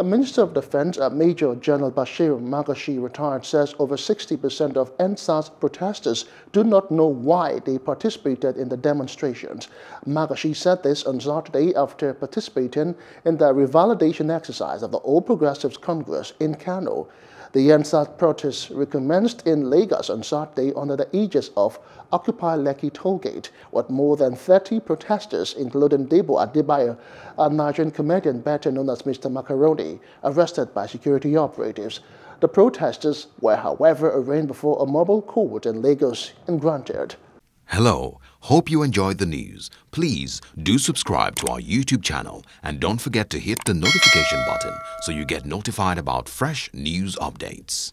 The Minister of Defense, uh, Major General Bashir Magashi, retired, says over 60% of EndSARS protesters do not know why they participated in the demonstrations. Magashi said this on Saturday after participating in the revalidation exercise of the All Progressives Congress in Kano. The EndSARS protests recommenced in Lagos on Saturday under the aegis of Occupy Lekki Tollgate, with more than 30 protesters, including Debo Adebayo, a Nigerian comedian better known as Mr. Macaroni, arrested by security operatives. The protesters were, however, arraigned before a mobile court in Lagos and granted. Hello, hope you enjoyed the news. Please do subscribe to our YouTube channel and don't forget to hit the notification button so you get notified about fresh news updates.